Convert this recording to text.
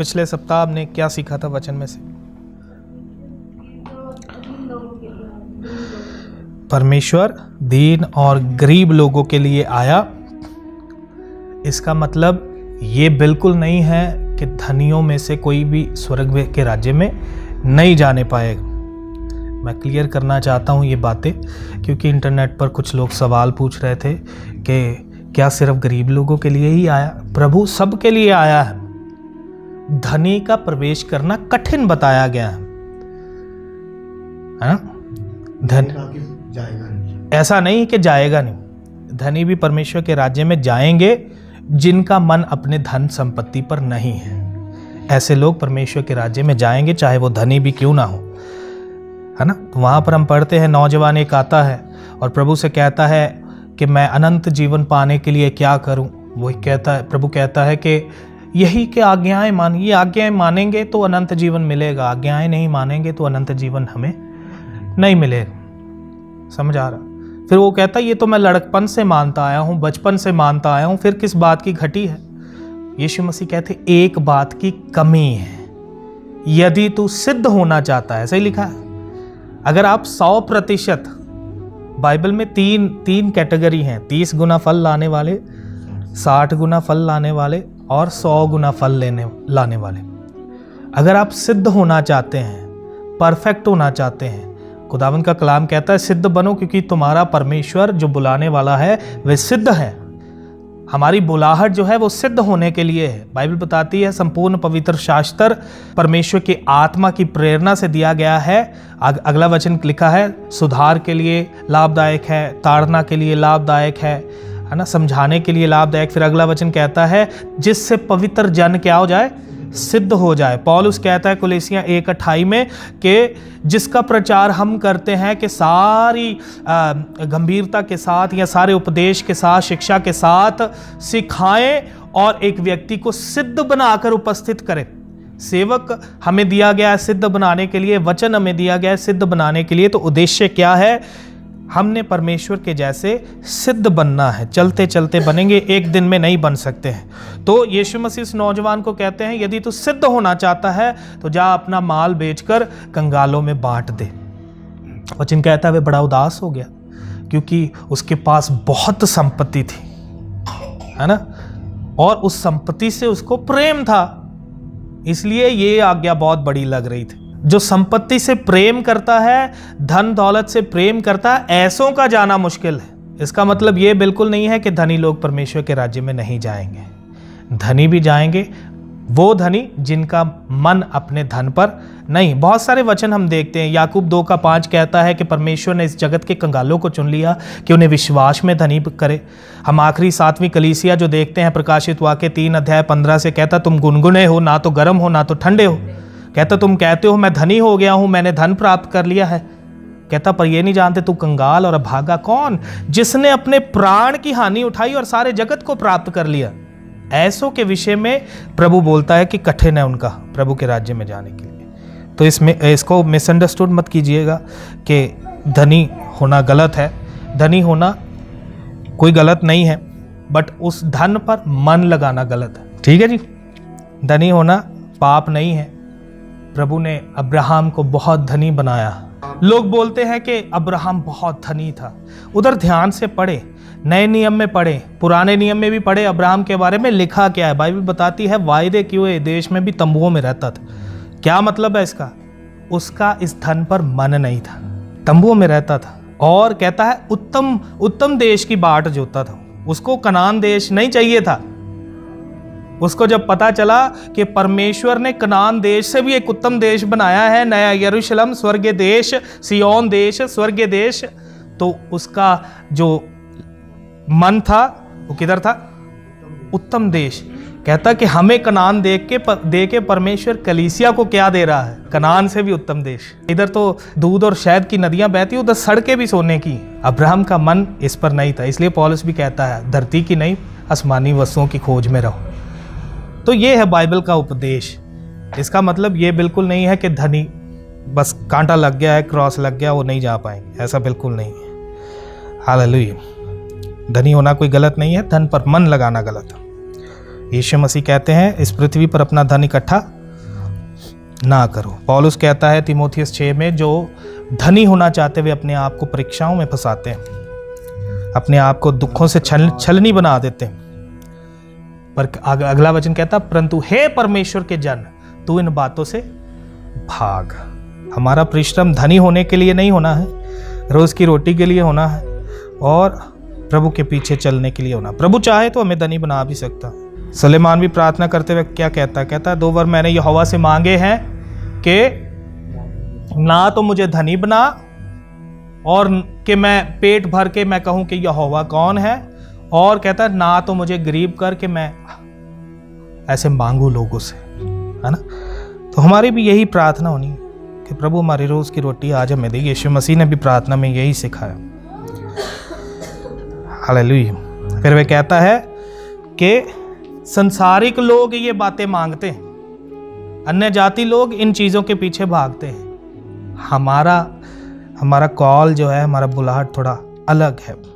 पिछले सप्ताह हमने क्या सीखा था वचन में से? परमेश्वर दीन और गरीब लोगों के लिए आया। इसका मतलब ये बिल्कुल नहीं है कि धनियों में से कोई भी स्वर्ग के राज्य में नहीं जाने पाएगा। मैं क्लियर करना चाहता हूँ ये बातें, क्योंकि इंटरनेट पर कुछ लोग सवाल पूछ रहे थे कि क्या सिर्फ़ गरीब लोगों के लिए ही आया? प्रभु सबके लिए आया है। धनी का प्रवेश करना कठिन बताया गया है। है ना? धन ऐसा नहीं कि जाएगा नहीं। धनी भी परमेश्वर के राज्य में जाएँगे जिनका मन अपने धन संपत्ति पर नहीं है। ऐसे लोग परमेश्वर के राज्य में जाएँगे चाहे वो धनी भी क्यों ना हो। है ना? तो वहाँ पर हम पढ़ते हैं नौजवान एक आता है और प्रभु से कहता है कि मैं अनंत जीवन पाने के लिए क्या करूँ? वो कहता है प्रभु कहता है कि यही के आज्ञाएँ मान, ये आज्ञाएँ मानेंगे तो अनंत जीवन मिलेगा। आज्ञाएँ नहीं मानेंगे तो अनंत जीवन हमें नहीं मिलेगा। समझ आ रहा? फिर वो कहता, ये तो मैं लड़कपन से मानता आया हूँ, बचपन से मानता आया हूँ, फिर किस बात की घटी है? यीशु मसीह कहते, एक बात की कमी है। यदि तू सिद्ध होना चाहता है, सही लिखा है। अगर आप सौ प्रतिशत, बाइबल में तीन तीन कैटेगरी हैं, तीस गुना फल लाने वाले, साठ गुना फल लाने वाले और सौ गुना फल लेने लाने वाले। अगर आप सिद्ध होना चाहते हैं परफेक्ट होना चाहते हैं खुदावन का कलाम कहता है सिद्ध बनो क्योंकि तुम्हारा परमेश्वर जो बुलाने वाला है वह सिद्ध है। हमारी बुलाहट जो है वो सिद्ध होने के लिए है। बाइबल बताती है संपूर्ण पवित्र शास्त्र परमेश्वर की आत्मा की प्रेरणा से दिया गया है। अग, अगला वचन लिखा है सुधार के लिए लाभदायक है ताड़ना के लिए लाभदायक है। है ना? समझाने के लिए लाभदायक। फिर अगला वचन कहता है, जिससे पवित्र जन क्या हो जाए? सिद्ध हो जाए। पॉलुस कहता है, कुलेसियाँ एक अट्ठाई में, कि जिसका प्रचार हम करते हैं, कि सारी गंभीरता के साथ या सारे उपदेश के साथ, शिक्षा के साथ सिखाएँ और एक व्यक्ति को सिद्ध बनाकर उपस्थित करें। सेवक हमें दिया गया है सिद्ध बनाने के लिए, वचन हमें दिया गया है सिद्ध बनाने के लिए तो उद्देश्य क्या है? हमने परमेश्वर के जैसे सिद्ध बनना है। चलते चलते बनेंगे, एक दिन में नहीं बन सकते हैं। तो यीशु मसीह इस नौजवान को कहते हैं, यदि तू सिद्ध होना चाहता है तो जा अपना माल बेचकर कंगालों में बांट दे। वचन कहता है, वे बड़ा उदास हो गया, क्योंकि उसके पास बहुत संपत्ति थी, है ना? और उस संपत्ति से उसको प्रेम था, इसलिए ये आज्ञा बहुत बड़ी लग रही थी। जो संपत्ति से प्रेम करता है, धन दौलत से प्रेम करता है ऐसों का जाना मुश्किल है। इसका मतलब ये बिल्कुल नहीं है कि धनी लोग परमेश्वर के राज्य में नहीं जाएँगे। धनी भी जाएँगे, वो धनी जिनका मन अपने धन पर नहीं। बहुत सारे वचन हम देखते हैं। याकूब दो का पाँच कहता है कि परमेश्वर ने इस जगत के कंगालों को चुन लिया कि उन्हें विश्वास में धनी करे। हम आखिरी सातवीं कलीसिया जो देखते हैं, प्रकाशित वाक्य तीन अध्याय पंद्रह से कहता, तुम गुनगुने हो, ना तो गर्म हो, ना तो ठंडे हो। कहता, तुम कहते हो, मैं धनी हो गया हूँ, मैंने धन प्राप्त कर लिया है। कहता, पर ये नहीं जानते, तू कंगाल और भागा कौन, जिसने अपने प्राण की हानि उठाई और सारे जगत को प्राप्त कर लिया? ऐसों के विषय में प्रभु बोलता है कि कठिन है उनका प्रभु के राज्य में जाने के लिए। तो इसमें, इसको मिसअंडरस्टूड मत कीजिएगा कि धनी होना गलत है। धनी होना कोई गलत नहीं है बट उस धन पर मन लगाना गलत है। ठीक है जी? धनी होना पाप नहीं है। प्रभु ने अब्राहम को बहुत धनी बनाया। लोग बोलते हैं कि अब्राहम बहुत धनी था। उधर ध्यान से पढ़े, नए नियम में पढ़े, पुराने नियम में भी पढ़े, अब्राहम के बारे में लिखा क्या है? बाइबल बताती है, वायदे किए देश में भी तंबुओं में रहता था। क्या मतलब है इसका? उसका इस धन पर मन नहीं था। तंबुओं में रहता था। और कहता है, उत्तम उत्तम देश की बाट जोता था। उसको कनान देश नहीं चाहिए था। उसको जब पता चला कि परमेश्वर ने कनान देश से भी एक उत्तम देश बनाया है, नया यरूशलेम, स्वर्गीय देश, सियोन देश, स्वर्गीय देश तो उसका जो मन था, वो किधर था? उत्तम देश। कहता कि हमें कनान देख के दे के परमेश्वर कलीसिया को क्या दे रहा है? कनान से भी उत्तम देश। इधर तो दूध और शहद की नदियाँ बहती उधर सड़कें भी सोने की। अब्राहम का मन इस पर नहीं था, इसलिए पॉलिस भी कहता है, धरती की नहीं, आसमानी वस्तुओं की खोज में रहो। तो ये है बाइबल का उपदेश। इसका मतलब ये बिल्कुल नहीं है कि धनी, बस कांटा लग गया है, क्रॉस लग गया, वो नहीं जा पाएँगे। ऐसा बिल्कुल नहीं है। हाल धनी होना कोई गलत नहीं है, धन पर मन लगाना गलत है। यीशु मसीह कहते हैं, इस पृथ्वी पर अपना धन इकट्ठा ना करो। पॉलुस कहता है तिमोथियस छः में, जो धनी होना चाहते हुए अपने आप को परीक्षाओं में फंसाते हैं। अपने आप को दुखों से छल, छलनी बना देते हैं। पर अगला वचन कहता, परंतु हे परमेश्वर के जन, तू इन बातों से भाग। हमारा परिश्रम धनी होने के लिए नहीं होना है, रोज की रोटी के लिए होना है, और प्रभु के पीछे चलने के लिए होना। प्रभु चाहे तो हमें धनी बना भी सकता। सलेमान भी प्रार्थना करते हुए क्या कहता कहता, दो बार मैंने ये हवा से मांगे हैं कि ना तो मुझे धनी बना, और कि मैं पेट भर के मैं कहूँ कि यह कौन है और कहता है, ना तो मुझे गरीब करके मैं ऐसे मांगू लोगों से, है ना? तो हमारी भी यही प्रार्थना होनी कि प्रभु हमारी रोज की रोटी आज हमें दे। यीशु मसीह ने भी प्रार्थना में यही सिखाया। हालेलुया। फिर वह कहता है कि संसारिक लोग ये बातें मांगते हैं अन्य जाति लोग इन चीज़ों के पीछे भागते हैं। हमारा हमारा कॉल जो है, हमारा बुलाहट थोड़ा अलग है।